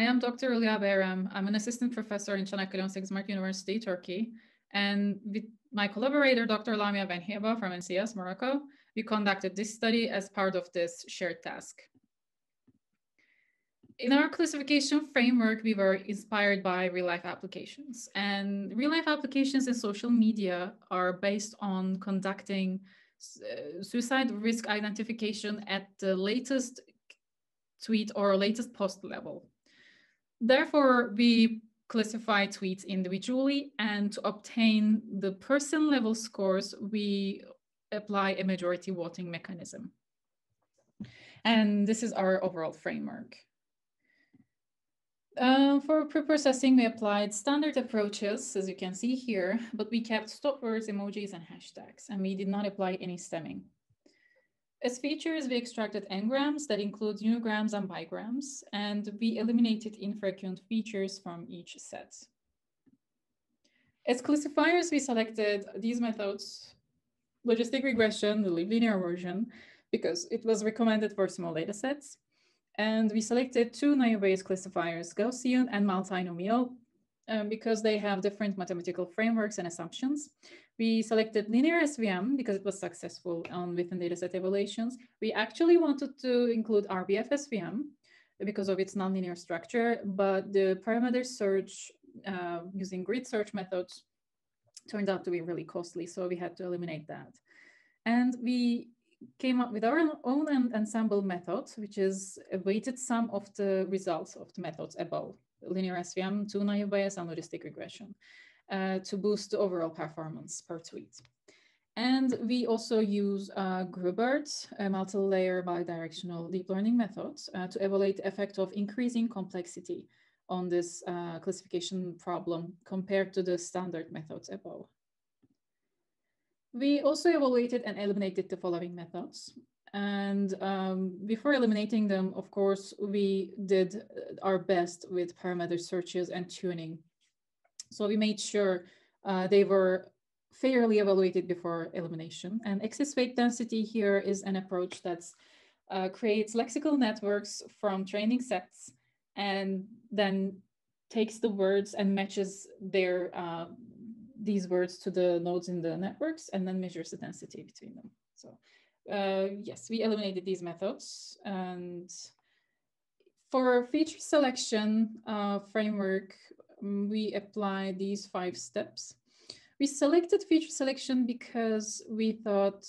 I am Dr. Ulya Bayram. I'm an assistant professor in Çanakkale 18 Mart University, Turkey. And with my collaborator, Dr. Lamia Benhiba from ENSIAS, Morocco, we conducted this study as part of this shared task. In our classification framework, we were inspired by real life applications. And real life applications in social media are based on conducting uh, suicide risk identification at the latest tweet or latest post level. Therefore, we classify tweets individually and to obtain the person level scores, we apply a majority voting mechanism. And this is our overall framework. Uh, for pre-processing, we applied standard approaches, as you can see here, but we kept stop words, emojis, and hashtags, and we did not apply any stemming. As features, we extracted n-grams that include unigrams and bigrams, and we eliminated infrequent features from each set. As classifiers, we selected these methods, logistic regression, the linear version, because it was recommended for small data sets. And we selected two Naive Bayes classifiers, Gaussian and multinomial, um, because they have different mathematical frameworks and assumptions. We selected linear SVM because it was successful on within dataset evaluations. We actually wanted to include RBF SVM because of its nonlinear structure, but the parameter search uh, using grid search methods turned out to be really costly, so we had to eliminate that. And we came up with our own ensemble methods, which is a weighted sum of the results of the methods above, linear SVM, two naive Bayes, and logistic regression uh, to boost the overall performance per tweet. And we also use uh, GRUBERT, a multi-layer bidirectional deep learning method uh, to evaluate the effect of increasing complexity on this uh, classification problem compared to the standard methods above. We also evaluated and eliminated the following methods. And um, before eliminating them, of course, we did our best with parameter searches and tuning so we made sure uh, they were fairly evaluated before elimination. And excess weight density here is an approach that uh, creates lexical networks from training sets and then takes the words and matches their uh, these words to the nodes in the networks and then measures the density between them. So uh, yes, we eliminated these methods and for feature selection uh, framework, um, we apply these five steps. We selected feature selection because we thought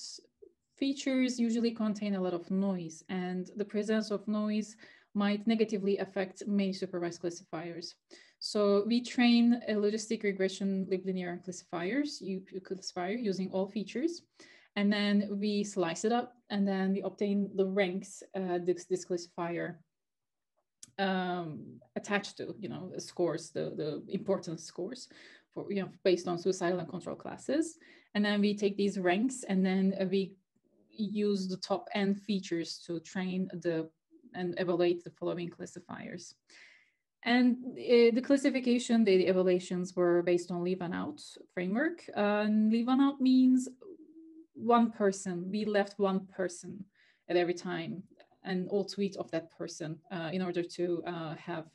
features usually contain a lot of noise and the presence of noise might negatively affect many supervised classifiers. So we train a logistic regression linear classifiers, you, classifier using all features. And then we slice it up and then we obtain the ranks uh, this, this classifier um, attached to, you know, scores, the, the importance scores for, you know, based on suicidal and control classes. And then we take these ranks and then we use the top end features to train the and evaluate the following classifiers. And uh, the classification, the, the, evaluations were based on leave and out framework. Uh, and leave and out means one person, we left one person at every time and all tweets of that person uh, in order to uh, have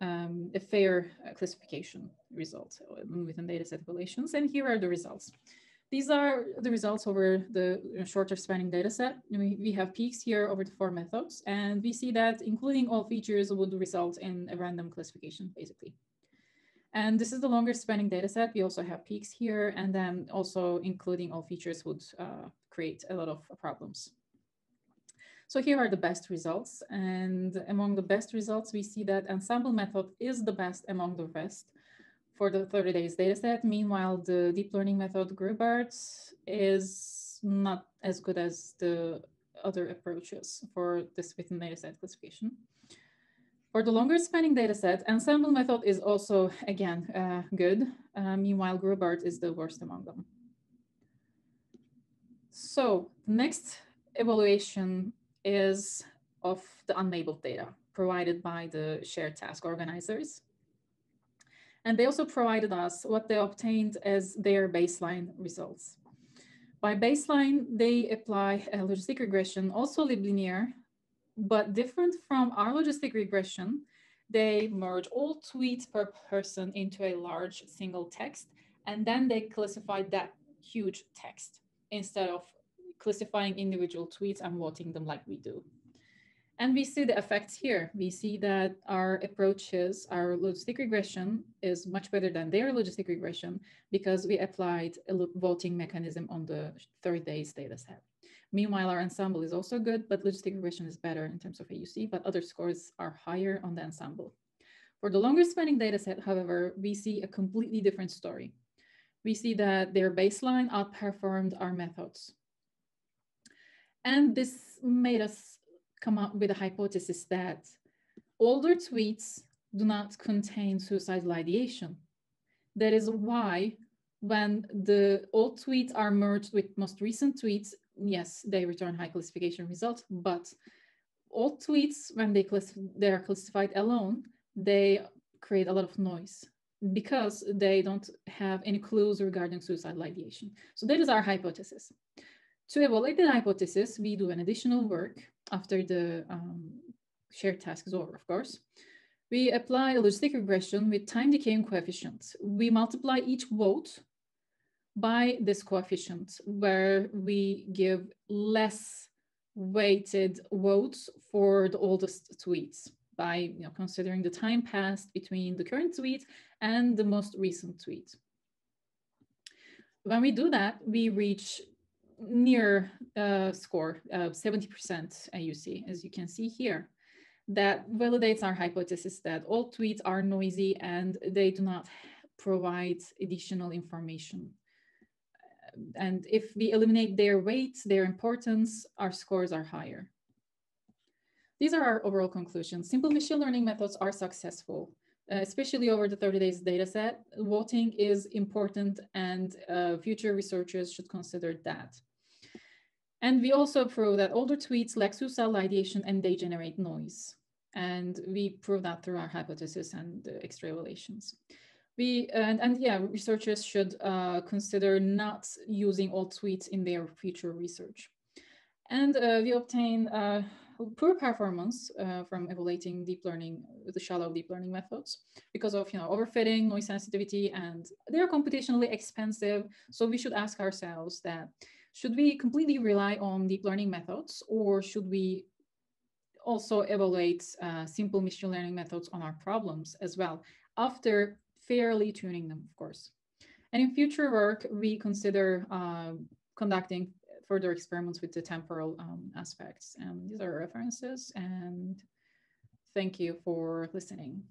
um, a fair uh, classification result within dataset evaluations. And here are the results. These are the results over the shorter spanning dataset. We, we have peaks here over the four methods, and we see that including all features would result in a random classification, basically. And this is the longer spanning dataset. We also have peaks here, and then also including all features would uh, create a lot of problems. So here are the best results. And among the best results, we see that ensemble method is the best among the rest for the 30 days dataset. Meanwhile, the deep learning method GRUBERT is not as good as the other approaches for this within dataset classification. For the longer spanning dataset, ensemble method is also, again, uh, good. Uh, meanwhile, GRUBERT is the worst among them. So the next evaluation is of the unlabeled data provided by the shared task organizers. And they also provided us what they obtained as their baseline results. By baseline, they apply a logistic regression, also linear, but different from our logistic regression. They merge all tweets per person into a large single text, and then they classify that huge text instead of classifying individual tweets and voting them like we do. And we see the effects here. We see that our approaches, our logistic regression is much better than their logistic regression because we applied a voting mechanism on the 30 days data set. Meanwhile, our ensemble is also good, but logistic regression is better in terms of AUC, but other scores are higher on the ensemble. For the longer spanning data set, however, we see a completely different story. We see that their baseline outperformed our methods. And this made us come up with a hypothesis that older tweets do not contain suicidal ideation. That is why when the old tweets are merged with most recent tweets, yes, they return high classification results, but all tweets, when they, they are classified alone, they create a lot of noise because they don't have any clues regarding suicidal ideation. So that is our hypothesis. To evaluate the hypothesis, we do an additional work after the um, shared task is over, of course. We apply a logistic regression with time decaying coefficients. We multiply each vote by this coefficient where we give less weighted votes for the oldest tweets by you know, considering the time passed between the current tweet and the most recent tweet. When we do that, we reach near uh, score of 70% AUC, as you can see here. That validates our hypothesis that all tweets are noisy and they do not provide additional information. And if we eliminate their weight, their importance, our scores are higher. These are our overall conclusions. Simple machine learning methods are successful, uh, especially over the 30 days data set. Voting is important and uh, future researchers should consider that. And we also prove that older tweets lack suicidal ideation and they generate noise. And we prove that through our hypothesis and uh, extrapolations. We, and, and yeah, researchers should uh, consider not using old tweets in their future research. And uh, we obtain uh, poor performance uh, from evaluating deep learning, the shallow deep learning methods because of you know overfitting, noise sensitivity, and they're computationally expensive. So we should ask ourselves that should we completely rely on deep learning methods or should we also evaluate uh, simple machine learning methods on our problems as well after fairly tuning them, of course. And in future work, we consider uh, conducting further experiments with the temporal um, aspects. And these are references and thank you for listening.